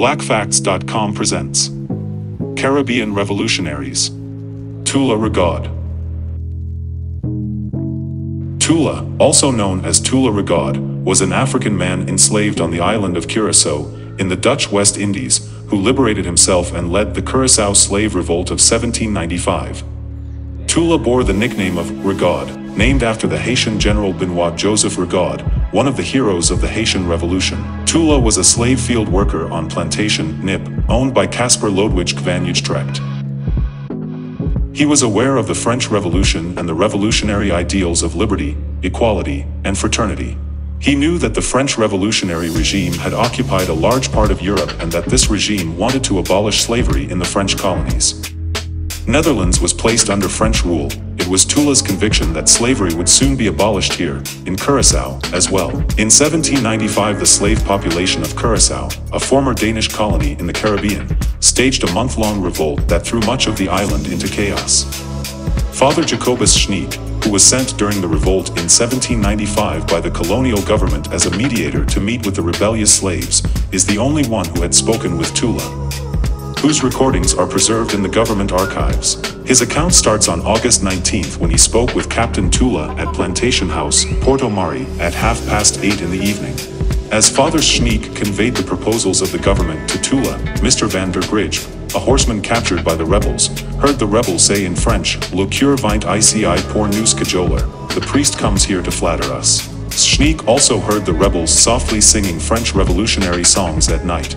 BlackFacts.com presents Caribbean Revolutionaries. Tula Rigaud. Tula, also known as Tula Rigaud, was an African man enslaved on the island of Curacao, in the Dutch West Indies, who liberated himself and led the Curacao slave revolt of 1795. Tula bore the nickname of Rigaud, named after the Haitian general Benoit Joseph Rigaud, one of the heroes of the Haitian Revolution. Tula was a slave field worker on plantation Knip, owned by Caspar Lodewijk van Utrecht. He was aware of the French Revolution and the revolutionary ideals of liberty, equality, and fraternity. He knew that the French revolutionary regime had occupied a large part of Europe and that this regime wanted to abolish slavery in the French colonies. Netherlands was placed under French rule, was Tula's conviction that slavery would soon be abolished here, in Curacao, as well. In 1795 the slave population of Curacao, a former Danish colony in the Caribbean, staged a month-long revolt that threw much of the island into chaos. Father Jacobus Schneek, who was sent during the revolt in 1795 by the colonial government as a mediator to meet with the rebellious slaves, is the only one who had spoken with Tula whose recordings are preserved in the government archives. His account starts on August 19th when he spoke with Captain Tula at Plantation House, Porto Mari, at half past eight in the evening. As Father Schneek conveyed the proposals of the government to Tula, Mr. van der Grijp, a horseman captured by the rebels, heard the rebels say in French, Le cure vient ici pour nous cajoler, the priest comes here to flatter us. Schneek also heard the rebels softly singing French revolutionary songs at night.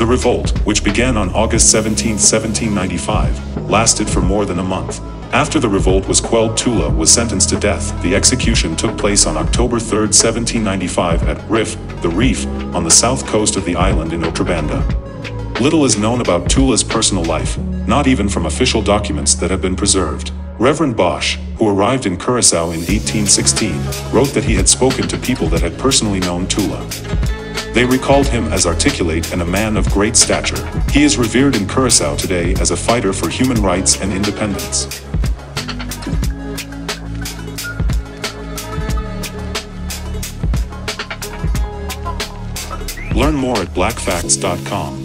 The revolt, which began on August 17, 1795, lasted for more than a month. After the revolt was quelled Tula was sentenced to death. The execution took place on October 3, 1795 at Rif, the Reef, on the south coast of the island in Otrobanda. Little is known about Tula's personal life, not even from official documents that have been preserved. Reverend Bosch, who arrived in Curacao in 1816, wrote that he had spoken to people that had personally known Tula. They recalled him as articulate and a man of great stature. He is revered in Curacao today as a fighter for human rights and independence. Learn more at blackfacts.com.